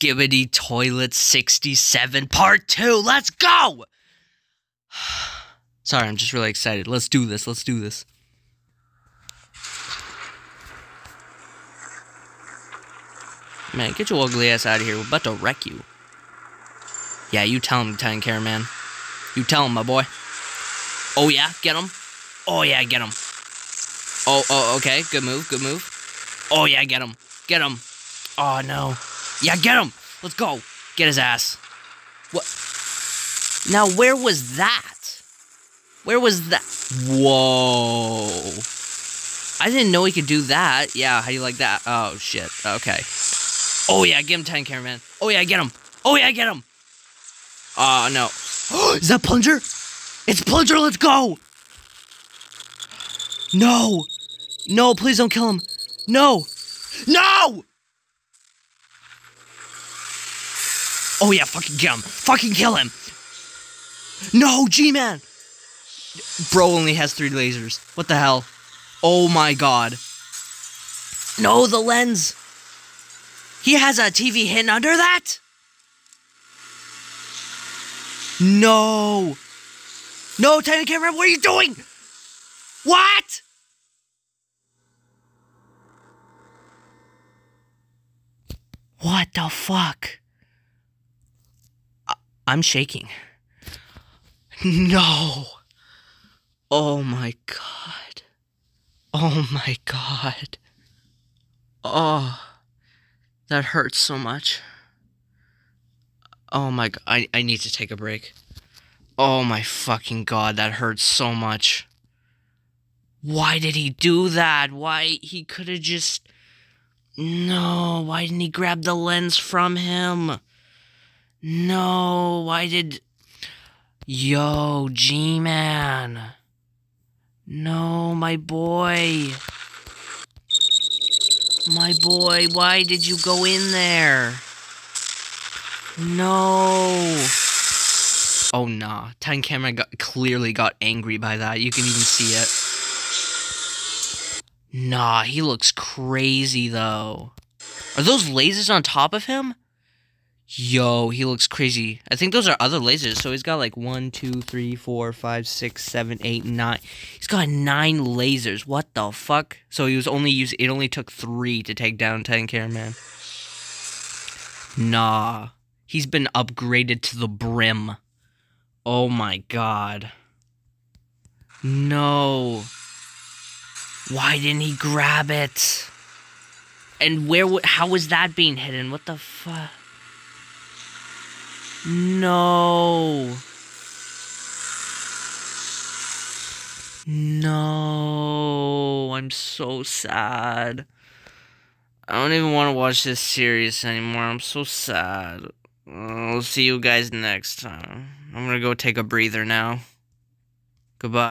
Skibidi Toilet 67 Part 2. Let's go! Sorry, I'm just really excited. Let's do this. Let's do this. Man, get your ugly ass out of here. We're about to wreck you. Yeah, you tell him, Titan Cameraman. You tell him, my boy. Oh, yeah? Get him? Oh, yeah, get him. Oh, oh, okay. Good move, good move. Oh, yeah, get him. Get him. Oh, no. Yeah, get him. Let's go. Get his ass. What? Now, where was that? Where was that? Whoa. I didn't know he could do that. Yeah, how do you like that? Oh, shit. Okay. Oh, yeah, get him, Titan Cameraman. Oh, yeah, get him. Oh, yeah, get him. Oh, no. Is that Plunger? It's Plunger, let's go! No! No, please don't kill him. No! No! Oh yeah, fucking kill him. Fucking kill him. No, G-Man. Bro only has three lasers. What the hell? Oh my god. No, the lens. He has a TV hidden under that? No. No, Titan Camera, what are you doing? What? What the fuck? I'm shaking. No. Oh my god. Oh my god. Oh. That hurts so much. Oh my god. I, I need to take a break. Oh my fucking god, that hurts so much. Why did he do that? Why he could have just No, why didn't he grab the lens from him? No, why did Yo, G-Man. No, my boy. My boy, why did you go in there? No. Oh nah, Time Camera got clearly got angry by that. You can even see it. Nah, he looks crazy though. Are those lasers on top of him? Yo, he looks crazy. I think those are other lasers. So he's got like one, two, three, four, five, six, seven, eight, nine. He's got nine lasers. What the fuck? So he was only used. It only took three to take down Titan Cameraman. Nah, he's been upgraded to the brim. Oh my god. No. Why didn't he grab it? And where? How was that being hidden? What the fuck? No. No. I'm so sad. I don't even want to watch this series anymore. I'm so sad. Uh, I'll see you guys next time. I'm gonna go take a breather now. Goodbye.